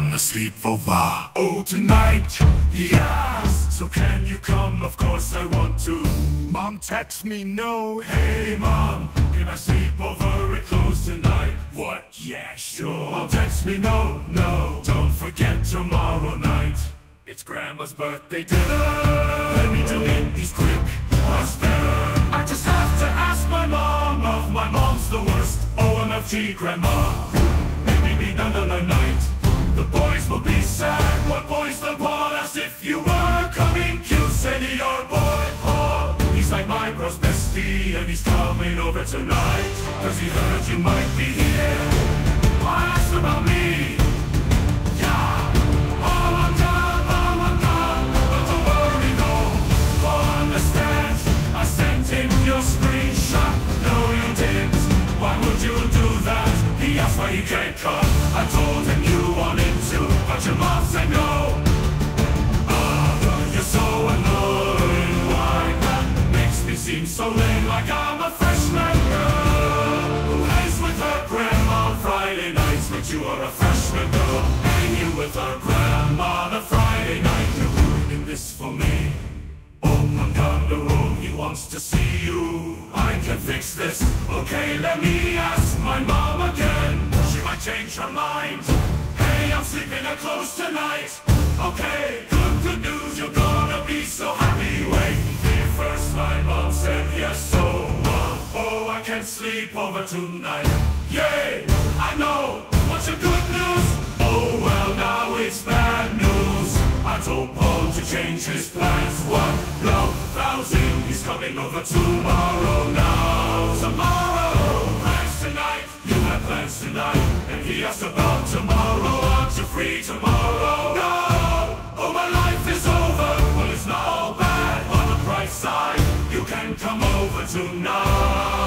wanna sleep over. Oh, tonight, yes. So can you come? Of course I want to. Mom texts me no. Hey, mom, can I sleep over at close tonight? What? Yeah, sure. Mom texts me no, no. Don't forget tomorrow night. It's grandma's birthday dinner. Let me delete these quick. I just have to ask my mom of my mom's the worst. Oh, OMFG grandma. Maybe be another night. The boys will be sad. What boys the ball as if you were coming. Said your boy Paul. He's like my bro's bestie and he's coming over tonight. Cause he heard you might be here. I asked about me. Screenshot. No, you. Why you do that? He asked why he can't come. I told him you Oh, so lame, like I'm a freshman girl hangs with her grandma Friday nights. But you are a freshman girl with her grandma Friday night. This for me. Oh, he wants to see you. I can fix this. Okay, let me ask my mom again. She might change her mind. I'm sleeping at close tonight. Okay, good, good news, you're gonna be so happy. Wait, here first, my mom said yes, so uh, oh, I can't sleep over tonight. Yay, I know. What's your good news? Oh, well, now it's bad news. I told Paul to change his plans. What? No, thousand. He's coming over tomorrow now. Tomorrow. Plans tonight. You have plans tonight. And he asked about tomorrow. Tomorrow? No. Oh, my life is over. Well, it's not all bad. On the bright side, you can come over tonight.